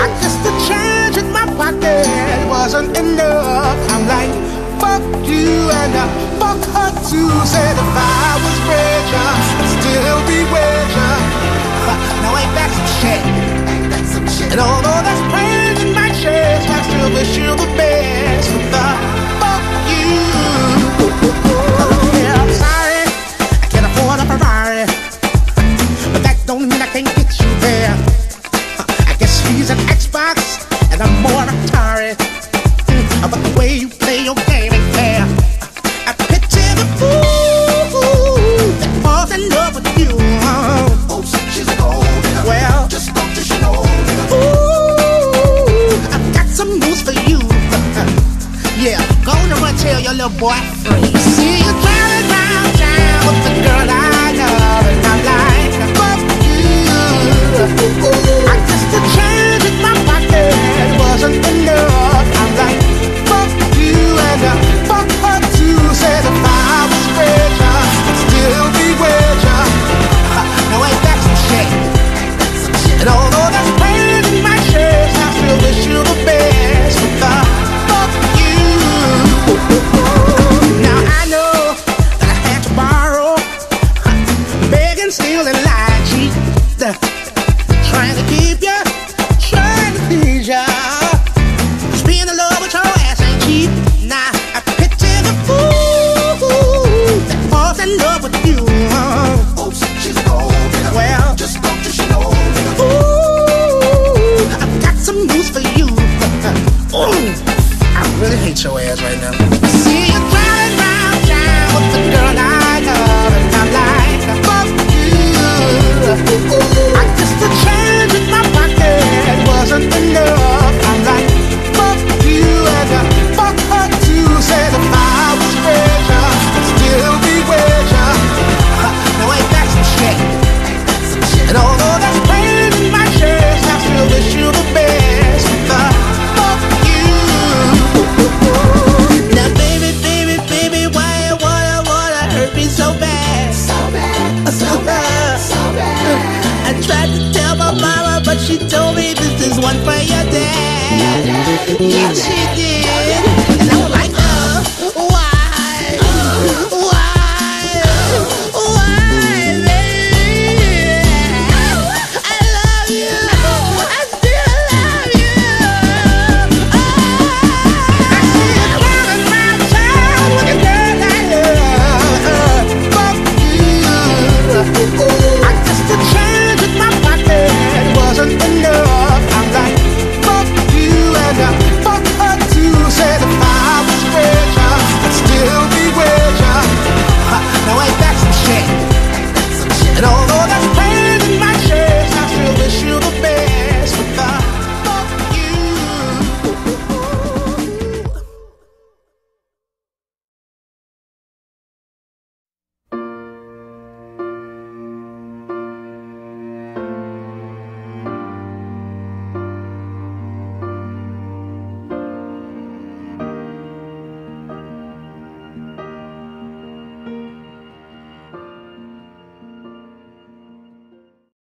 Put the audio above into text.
I guess the change in my pocket wasn't enough. I'm like, fuck you and I fuck her too. Said if I was richer, I'd still be richer. Now ain't that some shit? And although that's pain in my chest, I still wish you the best. an Xbox, and I'm more Atari. Mm, about the way you play your game ain't fair. I picture the fool that falls in love with you. Oh, she's old nigga. Well, just don't she's old nigga. Ooh, I've got some news for you. yeah, go on and tell your little boy free. she told me this is one for your dad. Yes, she did.